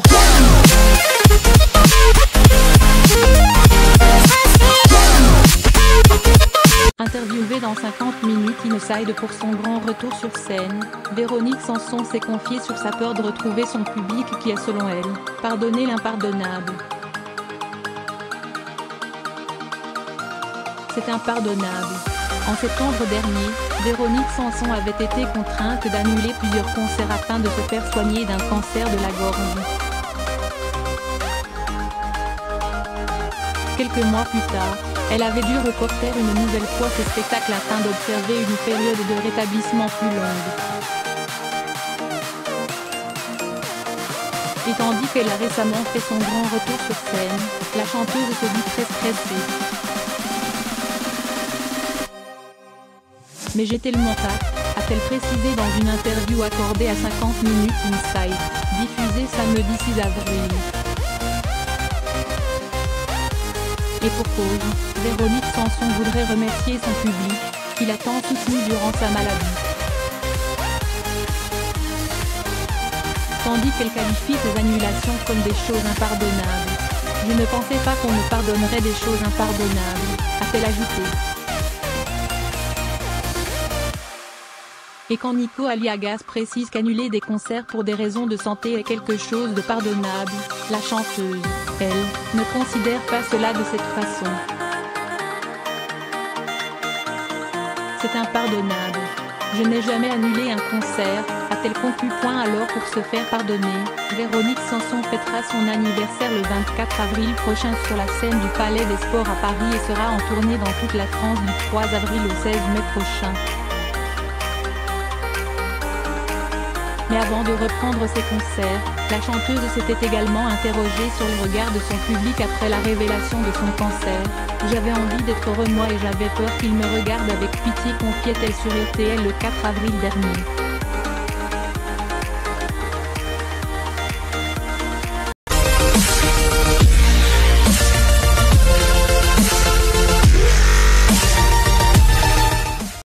go. Interviewée dans 50 minutes Inside pour son grand retour sur scène, Véronique Sanson s'est confiée sur sa peur de retrouver son public qui a selon elle, pardonné l'impardonnable. C'est impardonnable. En septembre dernier, Véronique Sanson avait été contrainte d'annuler plusieurs concerts afin de se faire soigner d'un cancer de la gorge. Quelques mois plus tard, elle avait dû reporter une nouvelle fois ses spectacles afin d'observer une période de rétablissement plus longue. Et tandis qu'elle a récemment fait son grand retour sur scène, la chanteuse se dit très stressée. Mais j'ai tellement hâte, a-t-elle précisé dans une interview accordée à 50 minutes Inside, diffusée samedi 6 avril. Et pour cause, Véronique Sanson voudrait remercier son public, qui l'a tant soutenu durant sa maladie. Tandis qu'elle qualifie ces annulations comme des choses impardonnables. Je ne pensais pas qu'on me pardonnerait des choses impardonnables, a-t-elle ajouté. Et quand Nico Aliagas précise qu'annuler des concerts pour des raisons de santé est quelque chose de pardonnable, la chanteuse, elle, ne considère pas cela de cette façon. C'est impardonnable. Je n'ai jamais annulé un concert, a-t-elle conclu point alors pour se faire pardonner? Véronique Sanson fêtera son anniversaire le 24 avril prochain sur la scène du Palais des Sports à Paris et sera en tournée dans toute la France du 3 avril au 16 mai prochain. Mais avant de reprendre ses concerts, la chanteuse s'était également interrogée sur le regard de son public après la révélation de son cancer. J'avais envie d'être heureux moi et j'avais peur qu'il me regarde avec pitié confiait-elle sur RTL le 4 avril dernier.